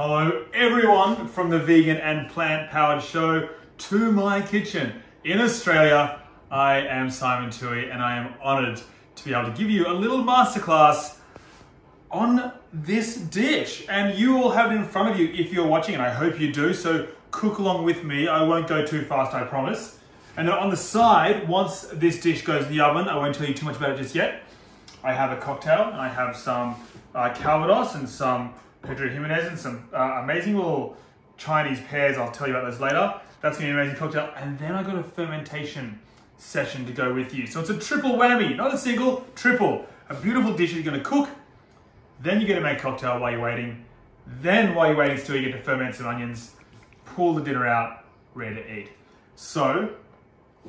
Hello, everyone from the Vegan and Plant Powered Show to my kitchen in Australia. I am Simon Toohey, and I am honored to be able to give you a little masterclass on this dish. And you will have it in front of you if you're watching, and I hope you do. So cook along with me. I won't go too fast, I promise. And then on the side, once this dish goes in the oven, I won't tell you too much about it just yet. I have a cocktail I have some uh, Calvados and some Pedro Jimenez and some uh, amazing little Chinese pears. I'll tell you about those later. That's gonna be an amazing cocktail. And then I got a fermentation session to go with you. So it's a triple whammy, not a single, triple. A beautiful dish you're gonna cook, then you get to make cocktail while you're waiting. Then while you're waiting still, you get to ferment some onions, pull the dinner out, ready to eat. So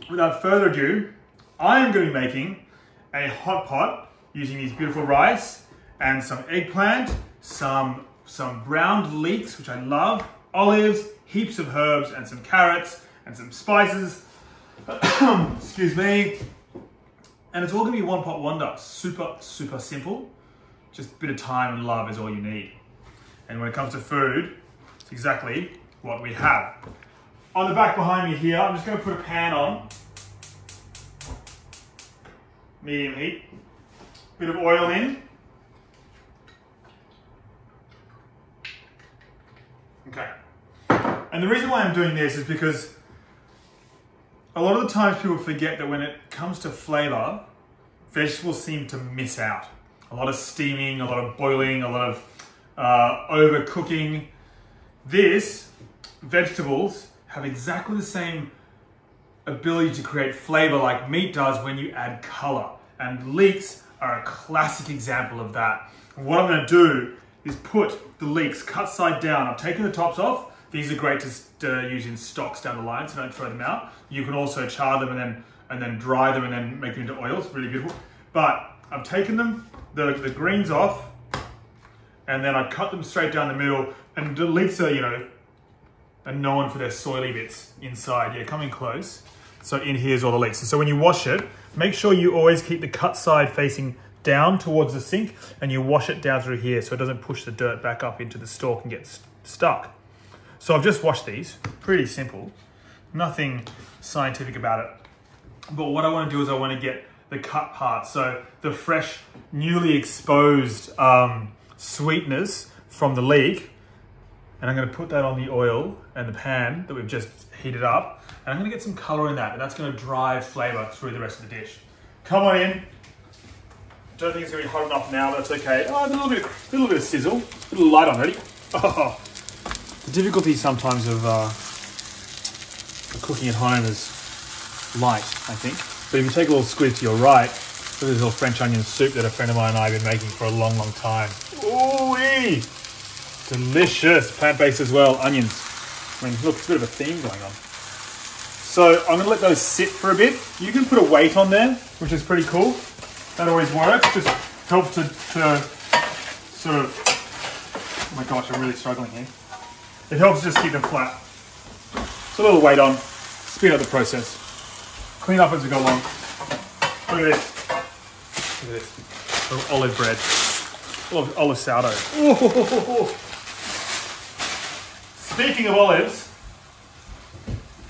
without further ado, I am gonna be making a hot pot using these beautiful rice and some eggplant, some, some browned leeks, which I love, olives, heaps of herbs, and some carrots, and some spices. Excuse me. And it's all gonna be one pot wonder. Super, super simple. Just a bit of time and love is all you need. And when it comes to food, it's exactly what we have. On the back behind me here, I'm just gonna put a pan on. Medium heat. Bit of oil in. Okay. And the reason why I'm doing this is because a lot of the times people forget that when it comes to flavor, vegetables seem to miss out. A lot of steaming, a lot of boiling, a lot of uh, overcooking. This, vegetables, have exactly the same ability to create flavor like meat does when you add color. And leeks are a classic example of that. What I'm gonna do is put the leeks cut side down. I've taken the tops off. These are great to uh, use in stocks down the line, so don't throw them out. You can also char them and then and then dry them and then make them into oils. Really beautiful. But I've taken them, the, the greens off, and then I cut them straight down the middle. And the leeks are, you know, are known for their soily bits inside. Yeah, coming close. So in here's all the leeks. So when you wash it, make sure you always keep the cut side facing down towards the sink and you wash it down through here so it doesn't push the dirt back up into the stalk and get st stuck. So I've just washed these, pretty simple, nothing scientific about it. But what I wanna do is I wanna get the cut part. So the fresh, newly exposed um, sweetness from the leek, and I'm gonna put that on the oil and the pan that we've just heated up, and I'm gonna get some color in that, and that's gonna drive flavor through the rest of the dish. Come on in. Don't think it's gonna be hot enough now, but that's okay. Oh, a little bit, a little bit of sizzle, a little light on, ready? Oh. The difficulty sometimes of uh, cooking at home is light, I think. But if you take a little squid to your right, look at this little French onion soup that a friend of mine and I have been making for a long, long time. Ooh-wee! Delicious, plant-based as well, onions. I mean, look, it's a bit of a theme going on. So I'm gonna let those sit for a bit. You can put a weight on there, which is pretty cool. That always works, just helps to, to sort of, oh my gosh, I'm really struggling here. It helps just keep them flat. So a little weight on, speed up the process. Clean up as we go along. Look at this. Look at this. Little olive bread. Olive, olive sourdough. Speaking of olives,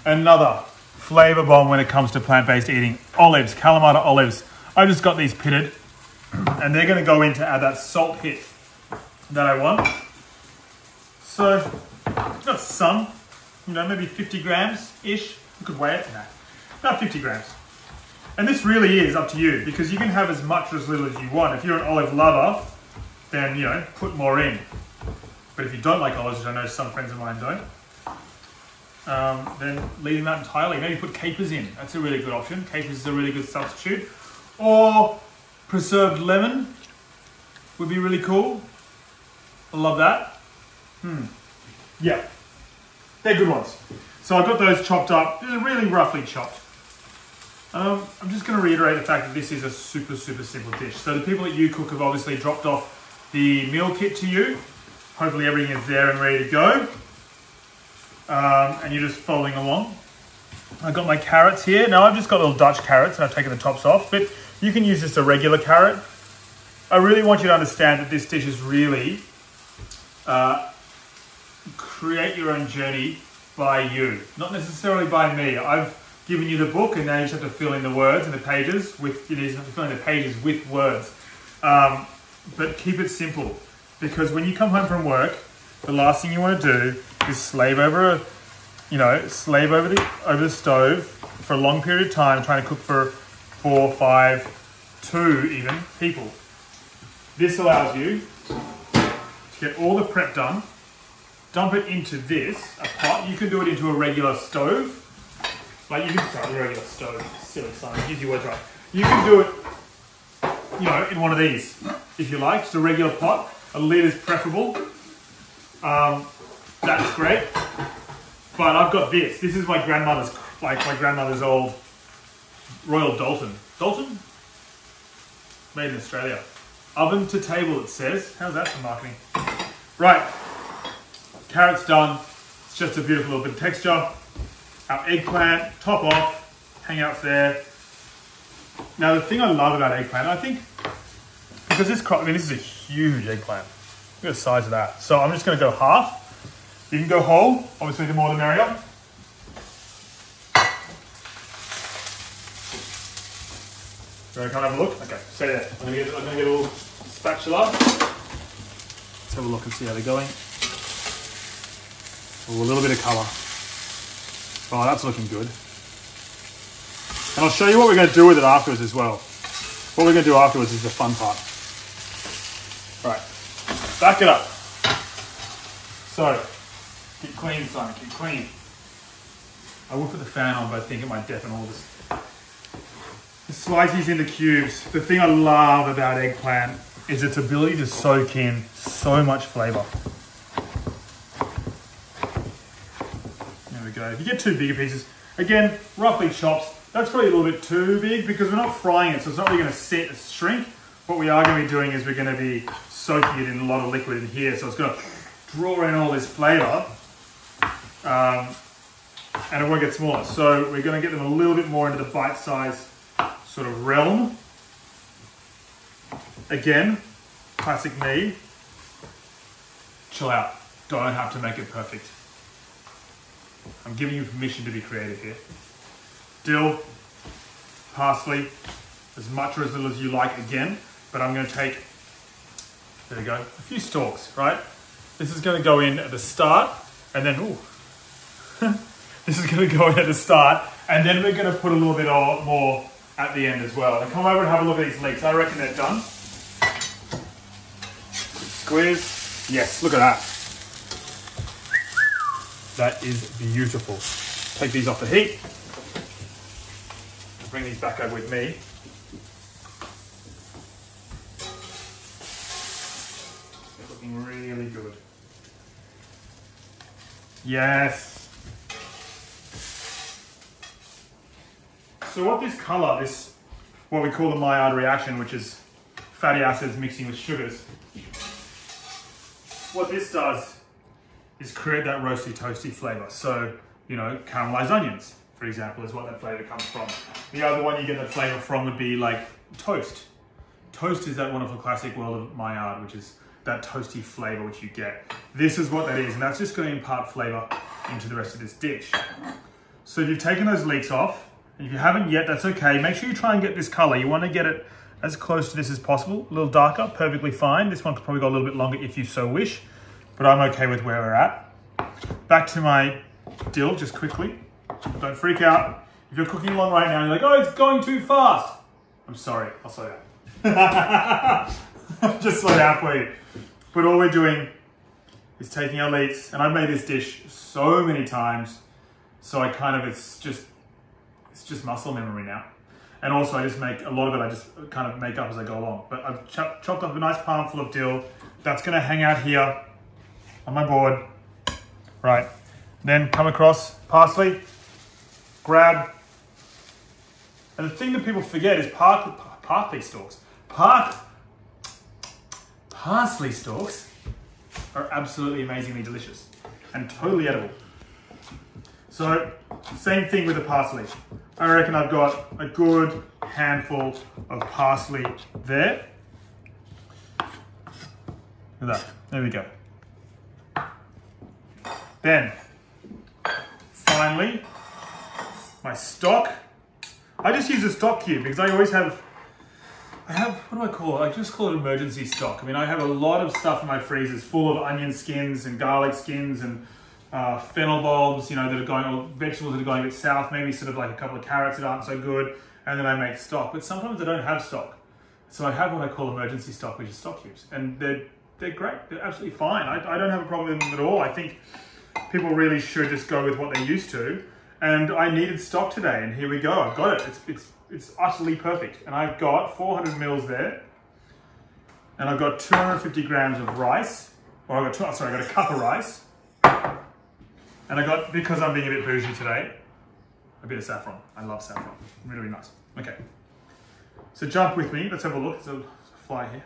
another flavor bomb when it comes to plant-based eating. Olives, Kalamata olives. I just got these pitted and they're gonna go in to add that salt hit that I want. So got some, you know, maybe 50 grams-ish. You could weigh it, no, about 50 grams. And this really is up to you because you can have as much or as little as you want. If you're an olive lover, then, you know, put more in. But if you don't like olives, which I know some friends of mine don't, um, then them out entirely. Maybe put capers in. That's a really good option. Capers is a really good substitute. Or preserved lemon would be really cool. I love that. Hmm. Yeah, they're good ones. So I've got those chopped up, They're really roughly chopped. Um, I'm just going to reiterate the fact that this is a super, super simple dish. So the people at UCook have obviously dropped off the meal kit to you. Hopefully everything is there and ready to go. Um, and you're just following along. I've got my carrots here. Now I've just got little Dutch carrots and I've taken the tops off, but you can use just a regular carrot. I really want you to understand that this dish is really uh, create your own journey by you, not necessarily by me. I've given you the book, and now you just have to fill in the words and the pages with you just have to fill in the pages with words. Um, but keep it simple, because when you come home from work, the last thing you want to do is slave over a, you know, slave over the over the stove for a long period of time, trying to cook for four, five, two even people. This allows you to get all the prep done dump it into this, a pot. You can do it into a regular stove. Like you can start a regular stove. Silly son, use your words right. You can do it, you know, in one of these, if you like. Just a regular pot. A lid is preferable. Um, that's great. But I've got this. This is my grandmother's, like my grandmother's old Royal Doulton. Doulton? Made in Australia. Oven to table, it says. How's that for marketing? Right. Carrot's done. It's just a beautiful little bit of texture. Our eggplant, top off, hang out there. Now the thing I love about eggplant, I think, because this crop, I mean, this is a huge eggplant. Look at the size of that. So I'm just gonna go half. You can go whole, obviously the more the merrier. Want to come have a look? Okay, stay there. I'm gonna get, I'm gonna get a little spatula. Let's have a look and see how they're going. Ooh, a little bit of colour. Oh, that's looking good. And I'll show you what we're going to do with it afterwards as well. What we're going to do afterwards is the fun part. Right, back it up. So, keep clean, son, keep clean. I will put the fan on, but I think it might deafen all this. Slice these into cubes. The thing I love about eggplant is its ability to soak in so much flavour. There we go. If you get two bigger pieces, again, roughly chops, that's probably a little bit too big because we're not frying it, so it's not really going to set and shrink. What we are going to be doing is we're going to be soaking it in a lot of liquid in here, so it's going to draw in all this flavour, um, and it won't get smaller. So we're going to get them a little bit more into the bite-size sort of realm. Again, classic me. Chill out. Don't have to make it perfect. I'm giving you permission to be creative here. Dill, parsley, as much or as little as you like again, but I'm going to take, there we go, a few stalks, right? This is going to go in at the start, and then, ooh, this is going to go in at the start, and then we're going to put a little bit more at the end as well. And come over and have a look at these leeks. I reckon they're done. Squeeze. Yes, look at that. That is beautiful. Take these off the heat. Bring these back over with me. They're looking really good. Yes. So what this color, this, what we call the Maillard reaction, which is fatty acids mixing with sugars, what this does is create that roasty toasty flavor. So, you know, caramelized onions, for example, is what that flavor comes from. The other one you get that flavor from would be like toast. Toast is that wonderful classic world of Maillard, which is that toasty flavor which you get. This is what that is, and that's just going to impart flavor into the rest of this dish. So if you've taken those leeks off, and if you haven't yet, that's okay. Make sure you try and get this color. You want to get it as close to this as possible. A little darker, perfectly fine. This one could probably go a little bit longer if you so wish, but I'm okay with where we're at. Back to my dill, just quickly. Don't freak out. If you're cooking along right now and you're like, oh, it's going too fast. I'm sorry, I'll slow down. just slow down for you. But all we're doing is taking our leeks, and I've made this dish so many times, so I kind of, it's just it's just muscle memory now. And also I just make, a lot of it I just kind of make up as I go along. But I've ch chopped up a nice palm full of dill. That's gonna hang out here on my board. Right, then come across parsley, grab. And the thing that people forget is parsley, parsley stalks. Park, parsley stalks are absolutely amazingly delicious and totally edible. So, same thing with the parsley. I reckon I've got a good handful of parsley there. There we go. Then, finally, my stock. I just use a stock cube because I always have, I have, what do I call it? I just call it emergency stock. I mean, I have a lot of stuff in my freezers full of onion skins and garlic skins and uh, fennel bulbs, you know, that are going, or vegetables that are going a bit south, maybe sort of like a couple of carrots that aren't so good, and then I make stock. But sometimes I don't have stock. So I have what I call emergency stock, which is stock cubes. And they're, they're great, they're absolutely fine. I, I don't have a problem with them at all. I think people really should just go with what they're used to. And I needed stock today, and here we go. I've got it. It's, it's, it's utterly perfect. And I've got 400 mils there. And I've got 250 grams of rice. Or I've got, two, oh, sorry, I've got a cup of rice. And I got, because I'm being a bit bougie today, a bit of saffron. I love saffron. Really, really nice. Okay. So jump with me. Let's have a look. There's a fly here.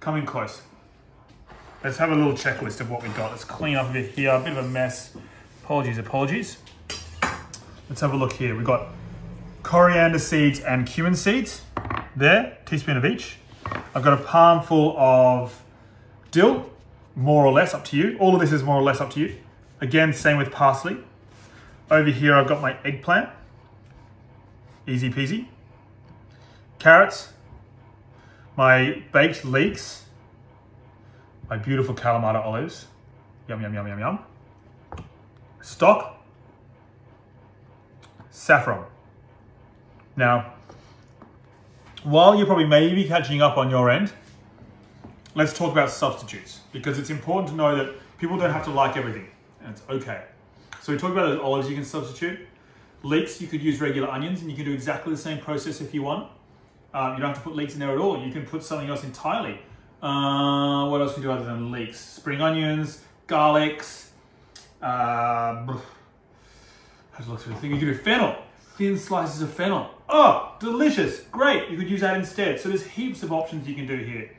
Come in close. Let's have a little checklist of what we've got. Let's clean up a bit here. A bit of a mess. Apologies, apologies. Let's have a look here. We've got coriander seeds and cumin seeds there, teaspoon of each. I've got a palm full of dill, more or less up to you. All of this is more or less up to you. Again, same with parsley. Over here, I've got my eggplant. Easy peasy. Carrots. My baked leeks. My beautiful Kalamata olives. Yum, yum, yum, yum, yum. Stock saffron. Now, while you're probably maybe catching up on your end, let's talk about substitutes because it's important to know that people don't have to like everything and it's okay. So we talked about those olives you can substitute. Leeks, you could use regular onions and you can do exactly the same process if you want. Um, you don't have to put leeks in there at all. You can put something else entirely. Uh, what else can you do other than leeks? Spring onions, garlics, uh, had to look through the thing. You could do fennel, thin slices of fennel. Oh, delicious, great. You could use that instead. So there's heaps of options you can do here.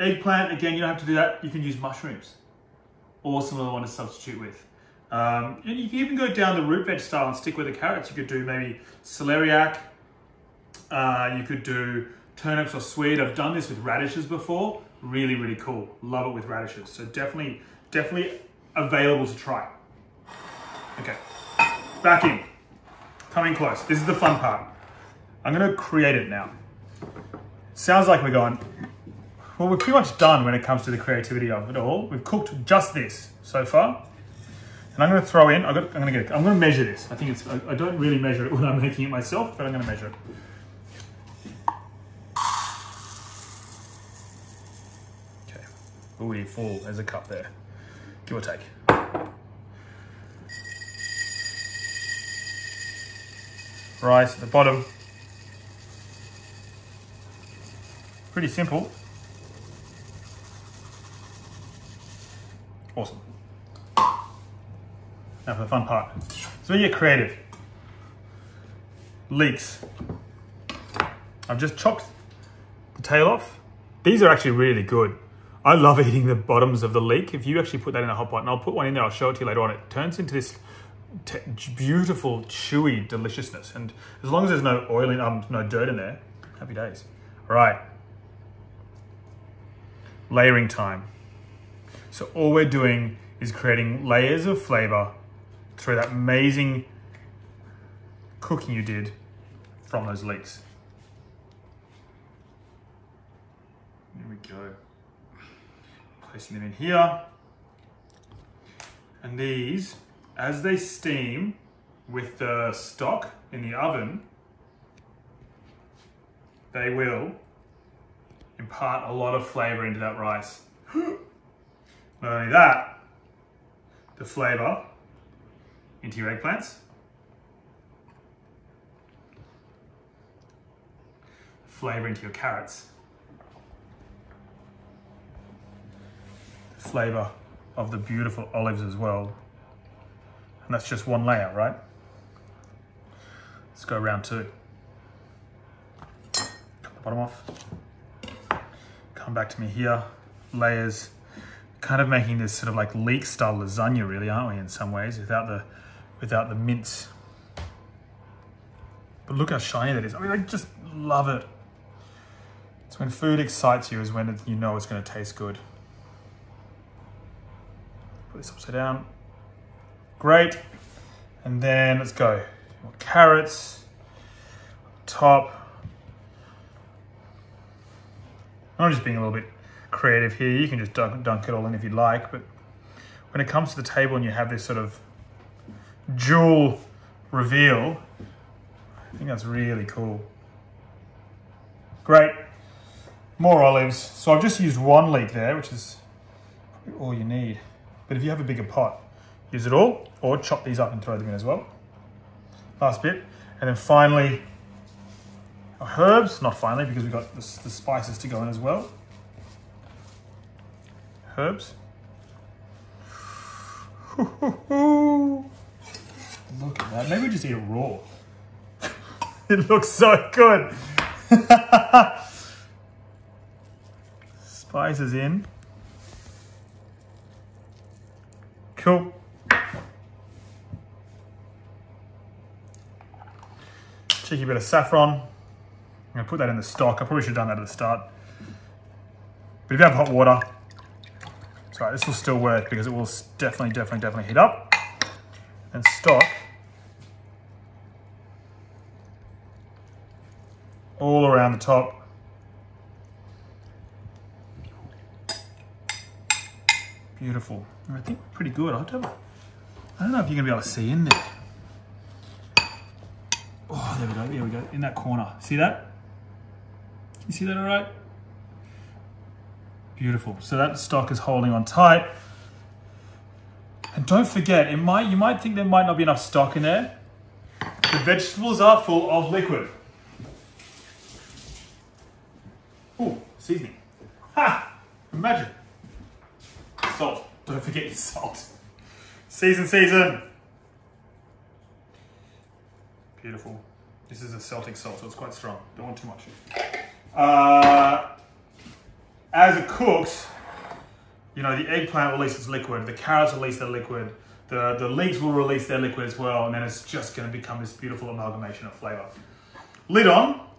Eggplant, again, you don't have to do that. You can use mushrooms. or some other one to substitute with. Um, and you can even go down the root veg style and stick with the carrots. You could do maybe celeriac. Uh, you could do turnips or swede. I've done this with radishes before. Really, really cool. Love it with radishes. So definitely, definitely available to try. Okay. Back in. Coming close. This is the fun part. I'm going to create it now. Sounds like we're going, well, we're pretty much done when it comes to the creativity of it all. We've cooked just this so far. And I'm to throw in, i am to get, I'm to measure this. I think it's, I, I don't really measure it when I'm making it myself, but I'm to measure it. Okay, we full, there's a cup there, give or take. rice at the bottom. Pretty simple. Awesome. Now for the fun part. So when you're creative, leeks. I've just chopped the tail off. These are actually really good. I love eating the bottoms of the leek. If you actually put that in a hot pot, and I'll put one in there, I'll show it to you later on, it turns into this beautiful, chewy deliciousness. And as long as there's no oil in, um, no dirt in there, happy days. All right. Layering time. So all we're doing is creating layers of flavor through that amazing cooking you did from those leeks. Here we go. Placing them in here. And these as they steam with the stock in the oven, they will impart a lot of flavor into that rice. Not only that, the flavor into your eggplants. Flavor into your carrots. Flavor of the beautiful olives as well. And that's just one layer, right? Let's go around two. Cut the bottom off. Come back to me here. Layers. Kind of making this sort of like leek style lasagna really, aren't we, in some ways, without the without the mince. But look how shiny that is. I mean, I just love it. It's when food excites you is when it, you know it's going to taste good. This upside down. Great. And then let's go. More carrots, top. I'm just being a little bit creative here. You can just dunk, dunk it all in if you like, but when it comes to the table and you have this sort of jewel reveal, I think that's really cool. Great. More olives. So I've just used one leek there, which is all you need. But if you have a bigger pot, use it all or chop these up and throw them in as well. Last bit. And then finally, herbs. Not finally, because we've got the, the spices to go in as well. Herbs. Look at that. Maybe we just eat it raw. it looks so good. Spices in. Cool. Cheeky bit of saffron. I'm gonna put that in the stock. I probably should have done that at the start. But if you have hot water, sorry, this will still work because it will definitely, definitely, definitely heat up. And stock all around the top. Beautiful. I think pretty good. Have, I don't know if you're gonna be able to see in there. Oh, there we go, there we go, in that corner. See that? You see that all right? Beautiful. So that stock is holding on tight. And don't forget, it might you might think there might not be enough stock in there. The vegetables are full of liquid. Oh, seasoning. Ha! Imagine. Salt. Don't forget your salt. Season, season. Beautiful. This is a Celtic salt, so it's quite strong. Don't want too much. Uh, as it cooks, you know, the eggplant releases liquid, the carrots release their liquid, the, the leeks will release their liquid as well, and then it's just going to become this beautiful amalgamation of flavor. Lid on.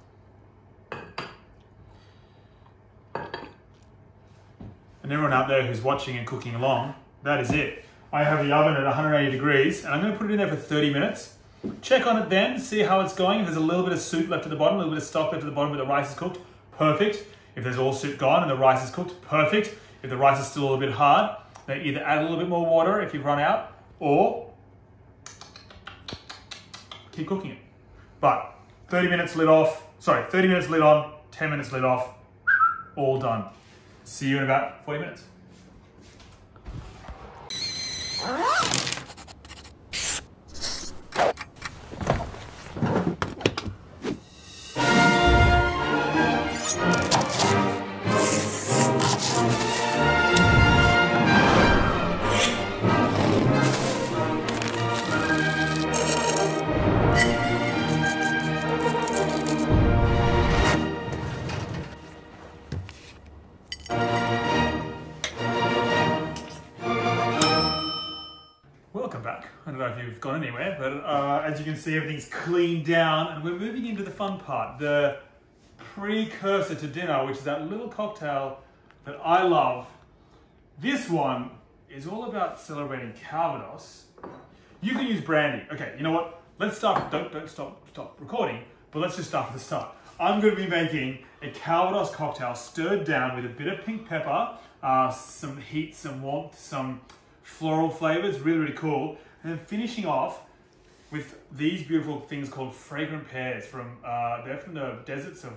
And everyone out there who's watching and cooking along, that is it. I have the oven at 180 degrees, and I'm going to put it in there for 30 minutes. Check on it then, see how it's going. If there's a little bit of soup left at the bottom, a little bit of stock left at the bottom, but the rice is cooked, perfect. If there's all soup gone and the rice is cooked, perfect. If the rice is still a little bit hard, then either add a little bit more water if you've run out, or keep cooking it. But 30 minutes lid off, sorry, 30 minutes lid on, 10 minutes lid off, all done. See you in about 40 minutes. See, everything's cleaned down and we're moving into the fun part, the precursor to dinner, which is that little cocktail that I love. This one is all about celebrating Calvados. You can use brandy. Okay, you know what? Let's start, don't, don't stop, stop recording, but let's just start from the start. I'm going to be making a Calvados cocktail stirred down with a bit of pink pepper, uh, some heat, some warmth, some floral flavors, really, really cool. And then finishing off with these beautiful things called fragrant pears from, uh, they're from the deserts of,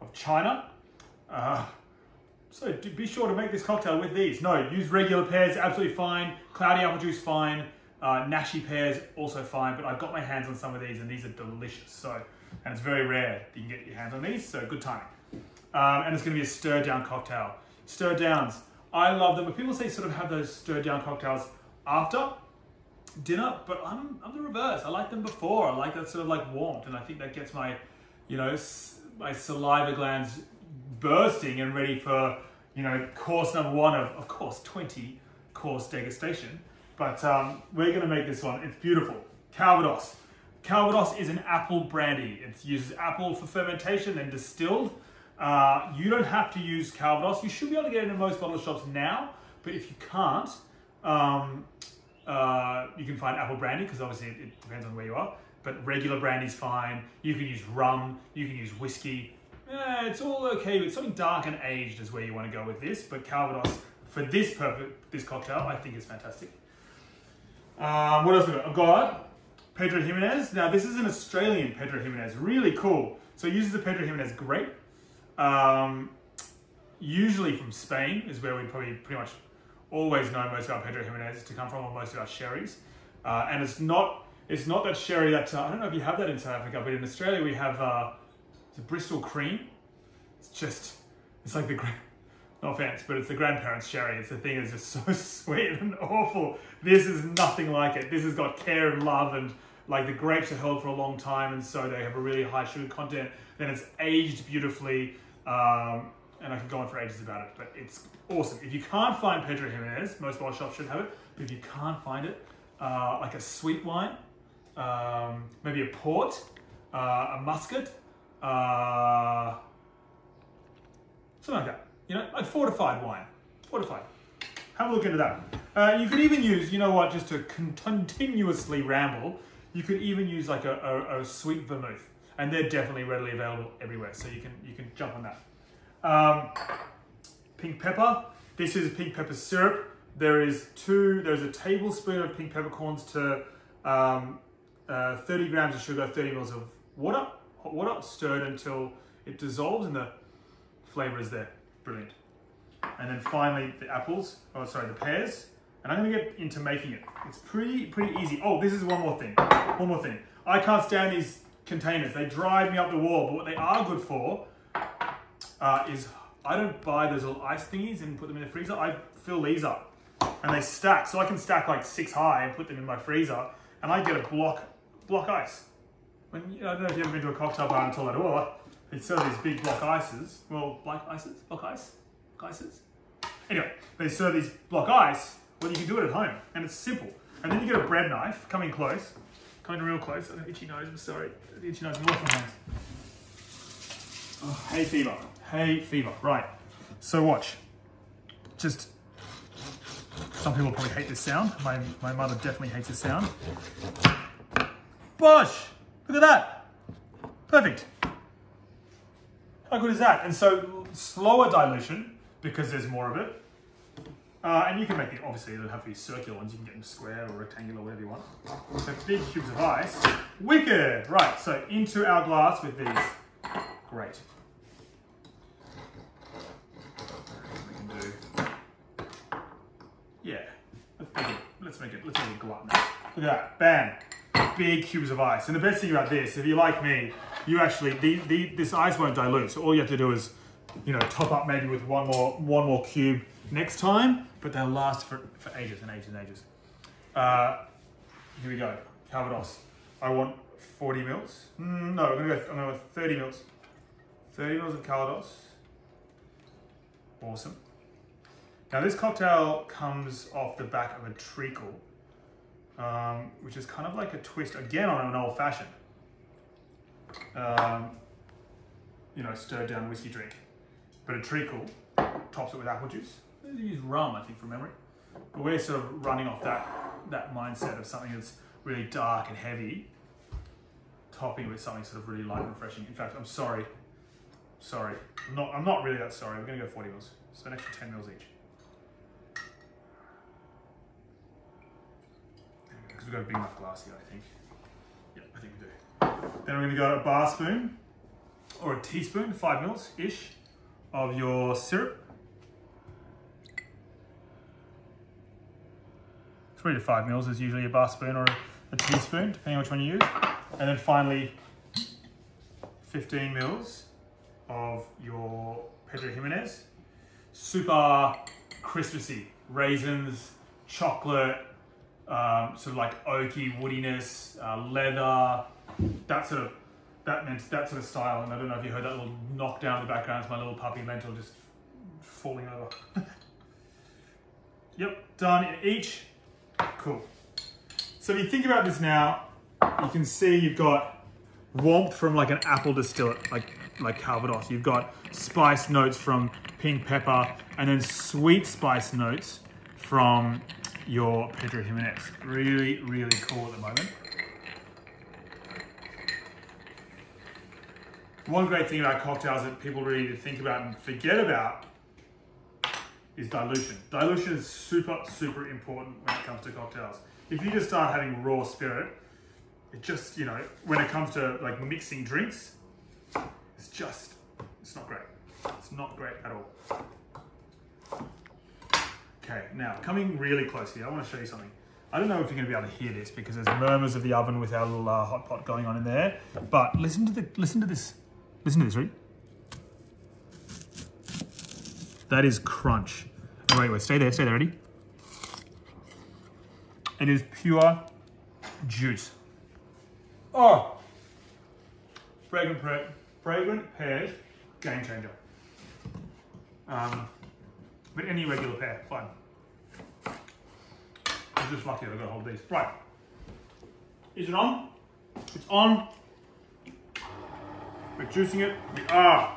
of China. Uh, so be sure to make this cocktail with these. No, use regular pears, absolutely fine. Cloudy apple juice, fine. Uh, Nashi pears, also fine. But I've got my hands on some of these and these are delicious. So, and it's very rare that you can get your hands on these, so good timing. Um, and it's gonna be a stir down cocktail. Stir downs, I love them. But people say sort of have those stir down cocktails after dinner, but I'm, I'm the reverse. I like them before. I like that sort of like warmth, and I think that gets my, you know, my saliva glands bursting and ready for, you know, course number one of, of course, 20 course degustation. But um, we're gonna make this one. It's beautiful. Calvados. Calvados is an apple brandy. It uses apple for fermentation and distilled. Uh, you don't have to use Calvados. You should be able to get it in most bottle shops now, but if you can't, um, uh, you can find apple brandy because obviously it, it depends on where you are. But regular brandy's fine. You can use rum. You can use whiskey. Eh, it's all okay, but something dark and aged is where you want to go with this. But Calvados, for this purpose, this cocktail, I think is fantastic. Um, what else we got? I've got Pedro Jimenez. Now, this is an Australian Pedro Jimenez. Really cool. So it uses the Pedro Jimenez grape. Um, usually from Spain is where we probably pretty much always know most of our Pedro Jimenez to come from, or most of our sherries. Uh, and it's not it's not that sherry that uh, I don't know if you have that in South Africa, but in Australia we have uh, the Bristol Cream. It's just it's like the no offense, but it's the grandparents' sherry. It's the thing that's just so sweet and awful. This is nothing like it. This has got care and love and like the grapes are held for a long time and so they have a really high sugar content. Then it's aged beautifully. Um, and I could go on for ages about it, but it's awesome. If you can't find Pedro Jimenez, most bar shops should have it. But if you can't find it, uh, like a sweet wine, um, maybe a port, uh, a muscat, uh, something like that. You know, like fortified wine, fortified. Have a look into that. Uh, you could even use, you know what, just to continuously ramble, you could even use like a, a, a sweet vermouth, and they're definitely readily available everywhere. So you can you can jump on that. Um, pink pepper. This is pink pepper syrup. There is two, there's a tablespoon of pink peppercorns to um, uh, 30 grams of sugar, 30 mils of water, hot water, stirred until it dissolves and the flavor is there. Brilliant. And then finally the apples, oh sorry, the pears. And I'm gonna get into making it. It's pretty, pretty easy. Oh, this is one more thing, one more thing. I can't stand these containers. They drive me up the wall, but what they are good for uh, is I don't buy those little ice thingies and put them in the freezer. I fill these up and they stack. So I can stack like six high and put them in my freezer and I get a block, block ice. When, I don't know if you've ever been to a cocktail bar that, oh, they sell these big block ices. Well, block ices, block ice, block ices. Anyway, they serve these block ice, well, you can do it at home and it's simple. And then you get a bread knife, coming close, coming real close. Oh, itchy nose, I'm sorry. The itchy nose, more from hands. Oh, hay fever. Hay fever. Right. So watch. Just some people probably hate this sound. My my mother definitely hates this sound. Bosh! Look at that. Perfect. How good is that? And so slower dilution because there's more of it. Uh, and you can make it, obviously, it'll have be circular ones. You can get them square or rectangular, whatever you want. So big cubes of ice. Wicked! Right, so into our glass with these. Great. We can do. Yeah. Let's make it. Let's make it. Let's make it gluttonous. Look at that. Bam. Big cubes of ice. And the best thing about this, if you like me, you actually the, the this ice won't dilute. So all you have to do is, you know, top up maybe with one more one more cube next time, but they'll last for, for ages and ages and ages. Uh, here we go. Calvados. I want 40 mils. Mm, no, I'm gonna go. I'm gonna go 30 mils. 30 mils of Calvados. Awesome. Now this cocktail comes off the back of a treacle, um, which is kind of like a twist again on an old fashioned. Um, you know, stirred down whiskey drink. But a treacle tops it with apple juice. They use rum, I think, from memory. But we're sort of running off that that mindset of something that's really dark and heavy, topping with something sort of really light and refreshing. In fact, I'm sorry, sorry, I'm not, I'm not really that sorry. We're gonna go 40 mils, so an extra 10 mils each. Because we've got a big enough glass here, I think. Yeah, I think we do. Then we're gonna go a bar spoon or a teaspoon, five mils-ish, of your syrup. Three to five mils is usually a bar spoon or a teaspoon, depending on which one you use. And then finally, 15 mils of your Pedro Jimenez. Super Christmassy, raisins, chocolate, um, sort of like oaky woodiness, uh, leather, that sort of that meant that sort of style. And I don't know if you heard that little knock down in the background. It's my little puppy Lentil just falling over. yep, done in each. Cool. So if you think about this now, you can see you've got warmth from like an apple distillate, like like Calvados. You've got spice notes from pink pepper, and then sweet spice notes from your Pedro Jimenez. Really, really cool at the moment. One great thing about cocktails that people really need to think about and forget about is dilution. Dilution is super, super important when it comes to cocktails. If you just start having raw spirit, it just, you know, when it comes to like mixing drinks, it's just, it's not great. It's not great at all. Okay, now coming really close here, I want to show you something. I don't know if you're going to be able to hear this because there's murmurs of the oven with our little uh, hot pot going on in there. But listen to the listen to this. Listen to this, ready? That is crunch. Oh, wait, wait, stay there, stay there, ready? And it is pure juice. Oh! Fragrant, fragrant pears, game changer. Um, but any regular pair, fine. I'm just lucky I've got to hold these. Right. Is it on? It's on. We're juicing it. We are.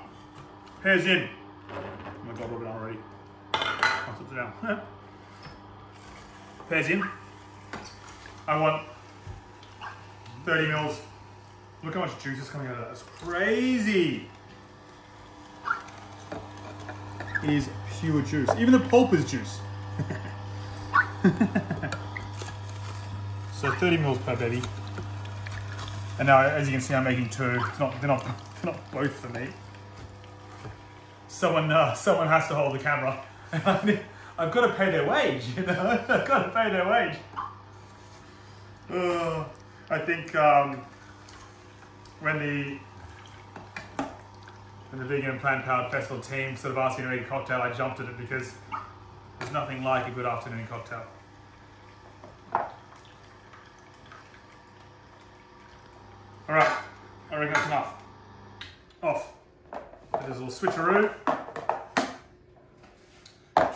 Pears in. Oh my god, Robert already. I'll sit down. Pears in. I want 30 mils. Look how much juice is coming out of that. That's crazy. It is pure juice. Even the pulp is juice. so 30 mils per baby. And now, as you can see, I'm making two. It's not, they're not, they're not both for me. Someone, uh, someone has to hold the camera. I've got to pay their wage, you know? I've got to pay their wage. Uh, I think um, when the when the Vegan and Plant Powered Festival team sort of asked me to make a cocktail, I jumped at it because there's nothing like a good afternoon cocktail. All right, I reckon that's enough. Off. There's a little switcheroo.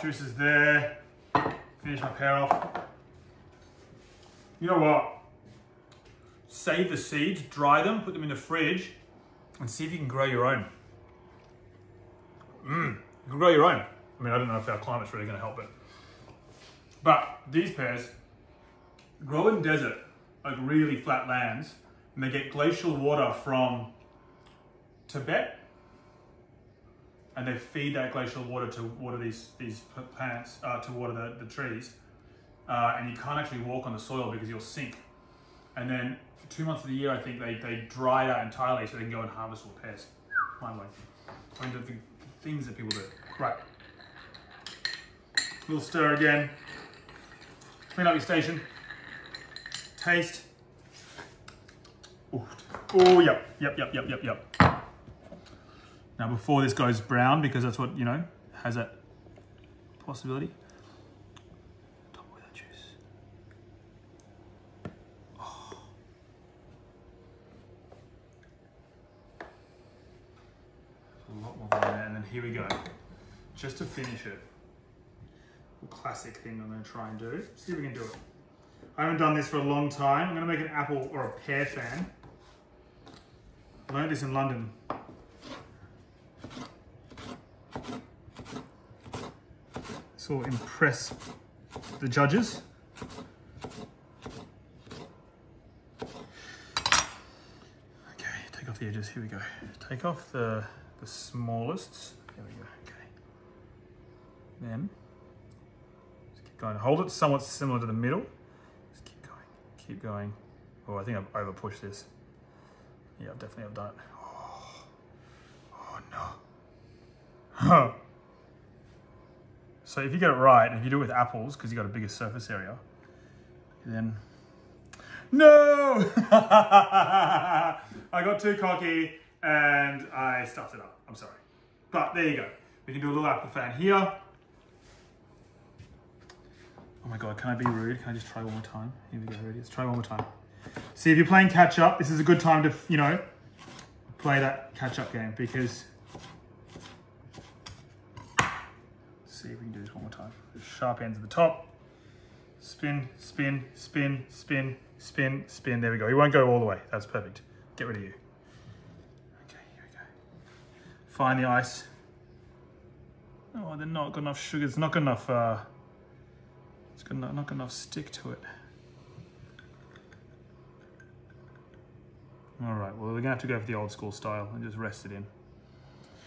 Juice is there. Finish my pair off. You know what? Save the seeds, dry them, put them in the fridge, and see if you can grow your own. Mmm, you can grow your own. I mean, I don't know if our climate's really going to help it. But these pears grow in desert, like really flat lands, and they get glacial water from Tibet, and they feed that glacial water to water these these plants, uh, to water the, the trees, uh, and you can't actually walk on the soil because you'll sink. And then for two months of the year, I think they, they dry out entirely so they can go and harvest all the pears. Mind blowing. Things that people do. Right. We'll stir again. Clean up your station. Taste. Oh, yep, yep, yep, yep, yep, yep. Now before this goes brown, because that's what, you know, has that possibility. Top with that juice. Oh. A lot more there, and then here we go. Just to finish it, classic thing I'm to try and do. See if we can do it. I haven't done this for a long time. I'm going to make an apple or a pear fan. Learned this in London. This will impress the judges. Okay, take off the edges. Here we go. Take off the, the smallest. There we go. Okay. keep going. Hold it somewhat similar to the middle. Just keep going, keep going. Oh, I think I've over pushed this. Yeah, I've definitely have done it. Oh, oh no. so if you get it right, and if you do it with apples, because you got a bigger surface area, then no! I got too cocky and I stuffed it up. I'm sorry. But there you go. We can do a little apple fan here. Oh my God, can I be rude? Can I just try one more time? Here we go, ready? Let's try one more time. See, if you're playing catch up, this is a good time to, you know, play that catch up game because, let's see if we can do this one more time. The sharp ends at the top. Spin, spin, spin, spin, spin, spin. There we go. You won't go all the way. That's perfect. Get rid of you. Okay, here we go. Find the ice. Oh, they're not got enough sugar. It's not got enough uh, It's got not, not enough stick to it. All right, well, we're gonna have to go for the old school style and just rest it in.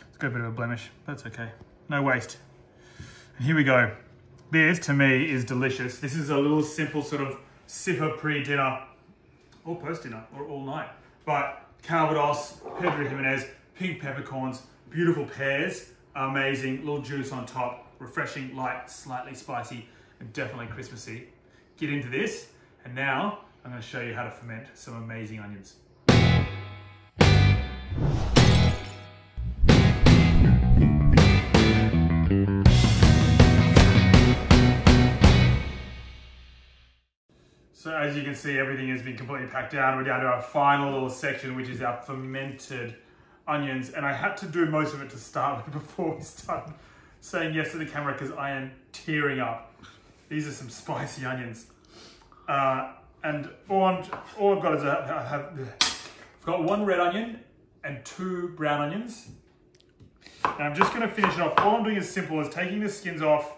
It's got a bit of a blemish, that's okay. No waste. And here we go. This, to me, is delicious. This is a little simple sort of sipper pre-dinner, or post-dinner, or all night. But Calvados, Pedro Ximenez, pink peppercorns, beautiful pears, amazing, little juice on top, refreshing, light, slightly spicy, and definitely Christmassy. Get into this, and now I'm gonna show you how to ferment some amazing onions. So as you can see, everything has been completely packed down. We're down to our final little section, which is our fermented onions. And I had to do most of it to start with before we started saying yes to the camera because I am tearing up. These are some spicy onions. Uh, and all, I'm, all I've got is a, I have, I've got one red onion and two brown onions. And I'm just gonna finish it off. All I'm doing is simple, is taking the skins off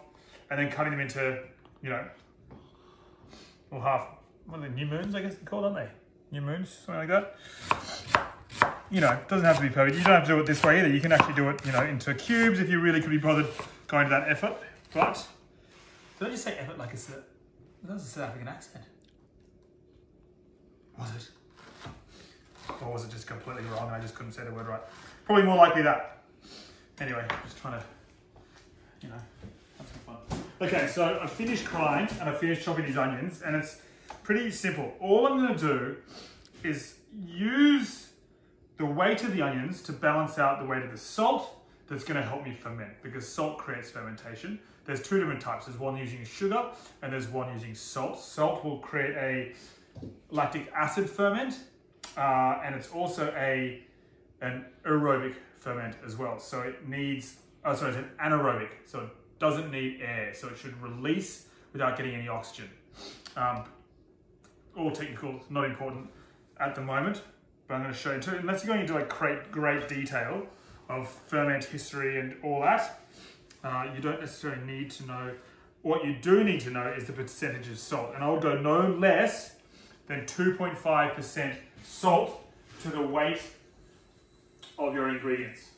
and then cutting them into, you know, or half, what are they, new moons, I guess they're called, aren't they? New moons, something like that. You know, it doesn't have to be perfect. You don't have to do it this way either. You can actually do it, you know, into cubes if you really could be bothered going to that effort. But, did I just say effort like it's a, that was a South African accent? Was it? Or was it just completely wrong and I just couldn't say the word right? Probably more likely that. Anyway, just trying to, you know, have some fun. Okay, so I finished crying and I finished chopping these onions and it's pretty simple. All I'm gonna do is use the weight of the onions to balance out the weight of the salt that's gonna help me ferment because salt creates fermentation. There's two different types. There's one using sugar and there's one using salt. Salt will create a lactic acid ferment uh, and it's also a an aerobic ferment as well. So it needs, oh sorry, it's an anaerobic. So it doesn't need air. So it should release without getting any oxygen. Um, all technical, not important at the moment, but I'm going to show you too. Unless you're going into like great, great detail of ferment history and all that, uh, you don't necessarily need to know. What you do need to know is the percentage of salt. And I'll go no less than 2.5% salt to the weight of your ingredients.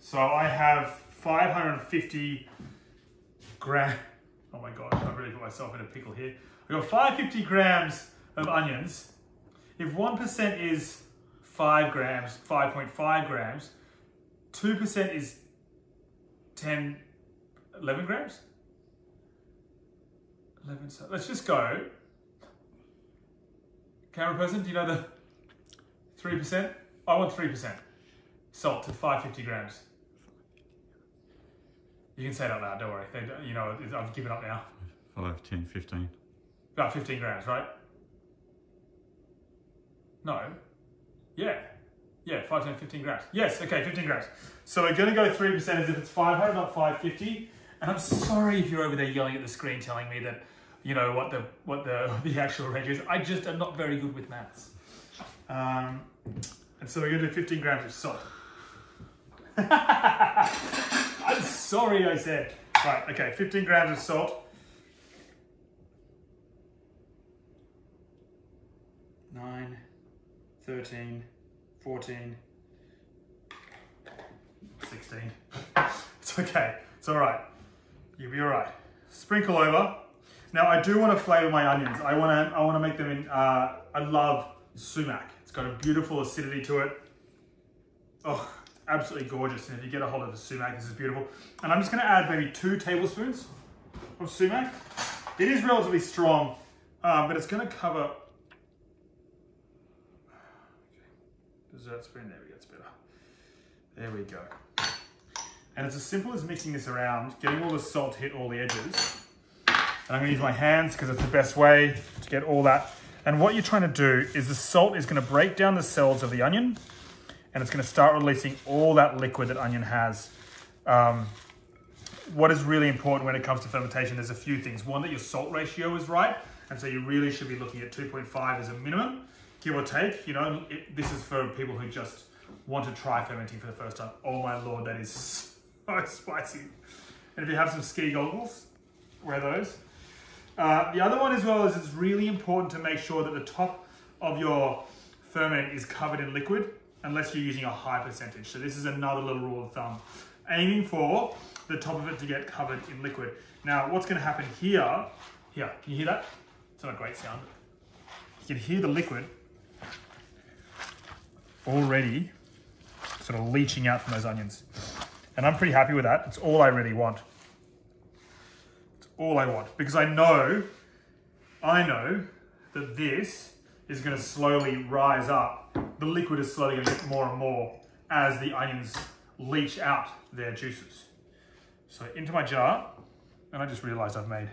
So I have 550 gram, oh my God, I've really put myself in a pickle here. I've got 550 grams of onions. If 1% is five grams, 5.5 grams, 2% is 10, 11 grams? 11, so let's just go. Camera person, do you know the 3%? I want 3%. Salt to 550 grams. You can say it out loud, don't worry. They, you know, I've given up now. 5, 10, 15. About 15 grams, right? No. Yeah. Yeah, 5, 10, 15 grams. Yes, okay, 15 grams. So we're gonna go 3% as if it's 500, not 550. And I'm sorry if you're over there yelling at the screen telling me that, you know, what the what the, the actual range is. I just am not very good with maths. Um, and so we're gonna do 15 grams of salt. I'm sorry I said. Right, okay, 15 grams of salt. Nine, 13, 14, 16. It's okay, it's all right. You'll be all right. Sprinkle over. Now I do want to flavor my onions. I want to I want to make them in, uh, I love sumac. It's got a beautiful acidity to it. Oh, absolutely gorgeous. And if you get a hold of the sumac, this is beautiful. And I'm just gonna add maybe two tablespoons of sumac. It is relatively strong, uh, but it's gonna cover, dessert spoon, there we go, it's better. There we go. And it's as simple as mixing this around, getting all the salt hit all the edges. And I'm gonna use my hands because it's the best way to get all that. And what you're trying to do is the salt is gonna break down the cells of the onion and it's gonna start releasing all that liquid that onion has. Um, what is really important when it comes to fermentation, there's a few things. One, that your salt ratio is right. And so you really should be looking at 2.5 as a minimum, give or take. You know, it, this is for people who just want to try fermenting for the first time. Oh my Lord, that is so spicy. And if you have some ski goggles, wear those. Uh, the other one as well is it's really important to make sure that the top of your ferment is covered in liquid unless you're using a high percentage. So this is another little rule of thumb. Aiming for the top of it to get covered in liquid. Now what's gonna happen here, here, can you hear that? It's not a great sound. You can hear the liquid already sort of leaching out from those onions. And I'm pretty happy with that. It's all I really want. It's all I want because I know, I know that this is going to slowly rise up. The liquid is slowly to get more and more as the onions leach out their juices. So into my jar, and I just realized I've made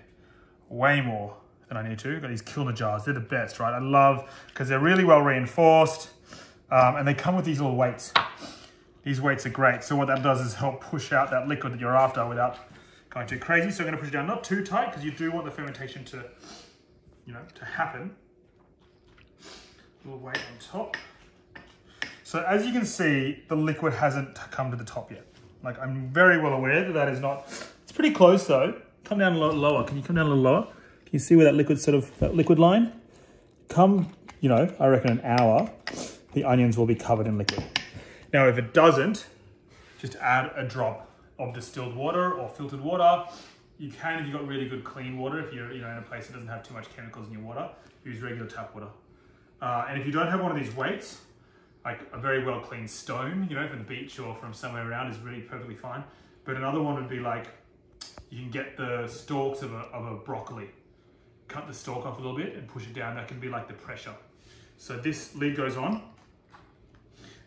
way more than I need to. Got these Kilner jars, they're the best, right? I love, because they're really well reinforced, um, and they come with these little weights. These weights are great. So what that does is help push out that liquid that you're after without going too crazy. So I'm gonna push it down, not too tight, because you do want the fermentation to, you know, to happen. A little weight on top. So as you can see, the liquid hasn't come to the top yet. Like I'm very well aware that that is not, it's pretty close though. Come down a little lower. Can you come down a little lower? Can you see where that liquid sort of, that liquid line? Come, you know, I reckon an hour, the onions will be covered in liquid. Now, if it doesn't, just add a drop of distilled water or filtered water. You can if you've got really good clean water, if you're you know in a place that doesn't have too much chemicals in your water, use regular tap water. Uh, and if you don't have one of these weights, like a very well cleaned stone, you know, from the beach or from somewhere around is really perfectly fine. But another one would be like, you can get the stalks of a, of a broccoli, cut the stalk off a little bit and push it down. That can be like the pressure. So this lid goes on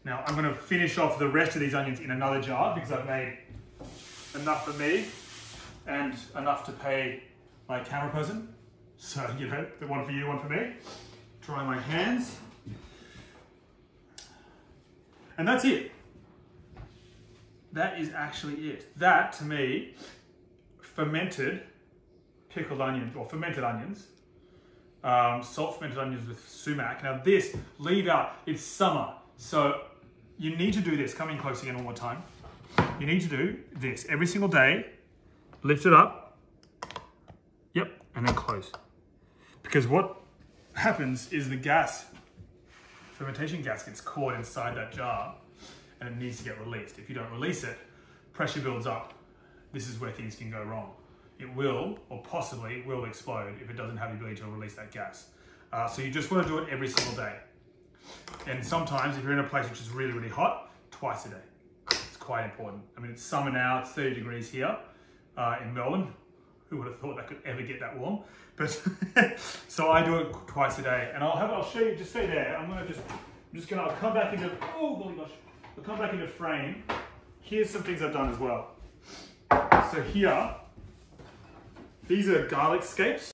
now I'm gonna finish off the rest of these onions in another jar because I've made enough for me and enough to pay my camera person. So, you know, the one for you, one for me. Dry my hands. And that's it. That is actually it. That, to me, fermented pickled onions, or fermented onions, um, salt fermented onions with sumac. Now this, leave out, it's summer. So you need to do this. Coming close again one more time. You need to do this every single day. Lift it up. Yep, and then close. Because what happens is the gas, fermentation gas gets caught inside that jar and it needs to get released. If you don't release it, pressure builds up. This is where things can go wrong. It will, or possibly will explode if it doesn't have the ability to release that gas. Uh, so you just want to do it every single day. And sometimes if you're in a place which is really, really hot, twice a day. It's quite important. I mean, it's summer now, it's 30 degrees here uh, in Melbourne. Who would have thought that could ever get that warm? But so I do it twice a day. And I'll have, I'll show you, just stay there. I'm gonna just, I'm just gonna, I'll come back into, oh golly gosh. I'll come back into frame. Here's some things I've done as well. So here, these are garlic scapes.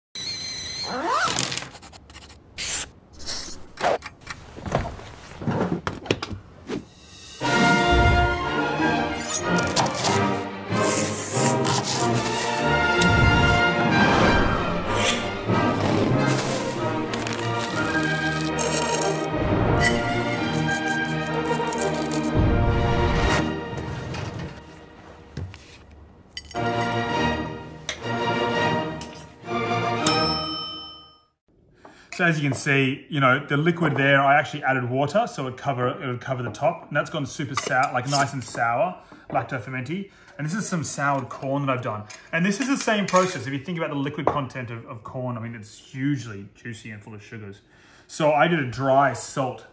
As you can see, you know, the liquid there, I actually added water so it cover, it would cover the top. And that's gone super sour, like nice and sour, lacto fermenti. And this is some soured corn that I've done. And this is the same process. If you think about the liquid content of, of corn, I mean, it's hugely juicy and full of sugars. So I did a dry salt,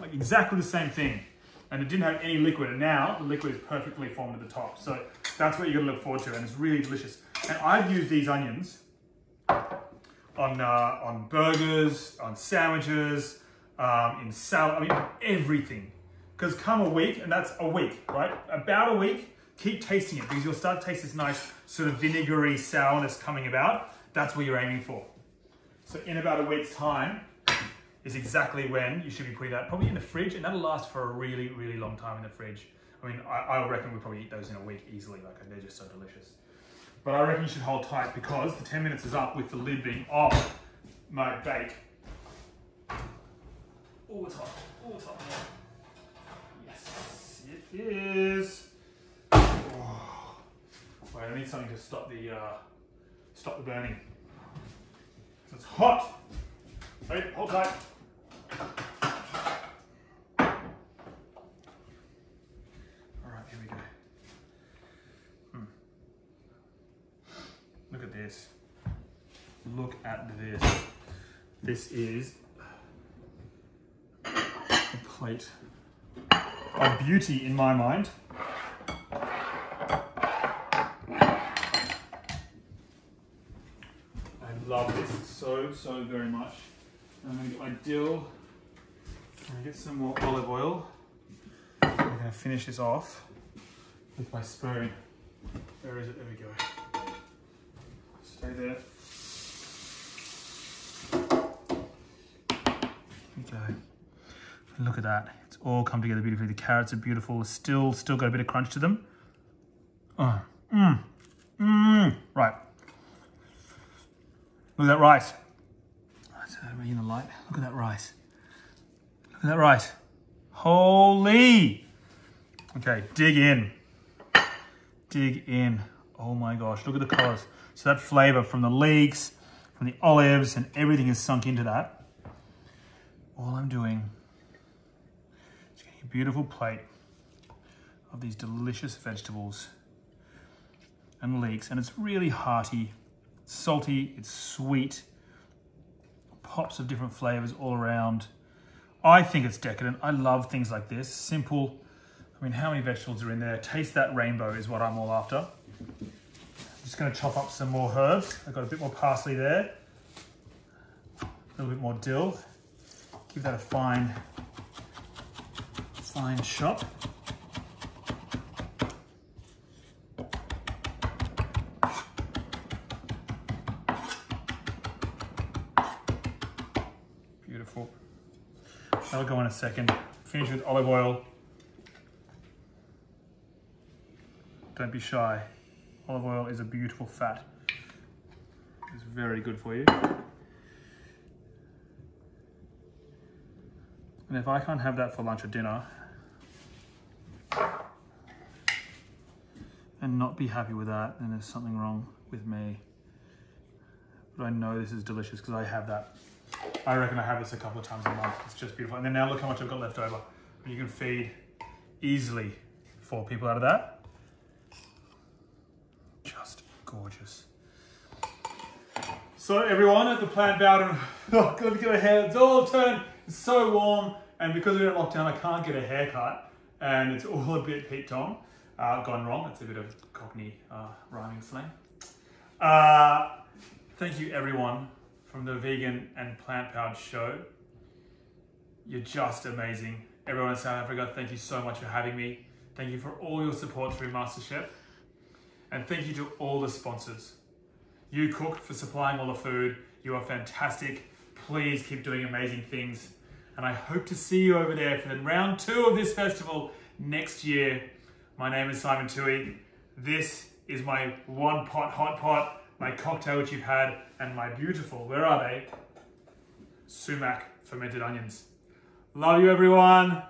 like exactly the same thing. And it didn't have any liquid. And now the liquid is perfectly formed at the top. So that's what you're gonna look forward to. And it's really delicious. And I've used these onions on uh, on burgers, on sandwiches, um, in salad. I mean, everything. Because come a week, and that's a week, right? About a week, keep tasting it because you'll start to taste this nice sort of vinegary sourness coming about. That's what you're aiming for. So in about a week's time is exactly when you should be putting that probably in the fridge, and that'll last for a really, really long time in the fridge. I mean, I, I reckon we'll probably eat those in a week easily. Like they're just so delicious. But I reckon you should hold tight because the 10 minutes is up with the lid being off my bake. All the time, all the. Yes, it is. Oh. Wait, I need something to stop the, uh, stop the burning. It's hot. Wait, hold tight. All right, here we go. Hmm. Look at this. Look at this. This is a plate of beauty in my mind. I love this so, so very much. I'm gonna get my dill. I'm gonna get some more olive oil. I'm gonna finish this off with my spoon. Where is it? There we go. Stay there. There we go. Look at that. It's all come together beautifully. The carrots are beautiful. Still, still got a bit of crunch to them. Oh, mmm, mmm. Right. Look at that rice. Have in the light. Look at that rice. Look at that rice. Holy. Okay, dig in. Dig in. Oh my gosh, look at the colors. So that flavor from the leeks, from the olives, and everything is sunk into that. All I'm doing is getting a beautiful plate of these delicious vegetables and leeks, and it's really hearty salty, it's sweet, pops of different flavors all around. I think it's decadent. I love things like this. Simple. I mean, how many vegetables are in there? Taste that rainbow is what I'm all after. I'm just gonna chop up some more herbs. I've got a bit more parsley there. A little bit more dill. Give that a fine, fine chop. Beautiful. That'll go in a second. Finish with olive oil. Don't be shy. Olive oil is a beautiful fat. It's very good for you. And if I can't have that for lunch or dinner and not be happy with that, then there's something wrong with me. But I know this is delicious because I have that I reckon I have this a couple of times a month. It's just beautiful. And then now look how much I've got left over. You can feed easily four people out of that. Just gorgeous. So everyone at the plant Bowden, oh, let me get a hair. It's all turned. It's so warm, and because we're in lockdown, I can't get a haircut, and it's all a bit Pete Tong. Uh, gone wrong. It's a bit of Cockney uh, rhyming slang. Uh, thank you everyone from the Vegan and Plant Powered Show. You're just amazing. Everyone in South Africa, thank you so much for having me. Thank you for all your support through MasterChef. And thank you to all the sponsors. You cooked for supplying all the food. You are fantastic. Please keep doing amazing things. And I hope to see you over there for the round two of this festival next year. My name is Simon Toohey. This is my one pot hot pot my cocktail which you've had, and my beautiful, where are they? Sumac fermented onions. Love you everyone.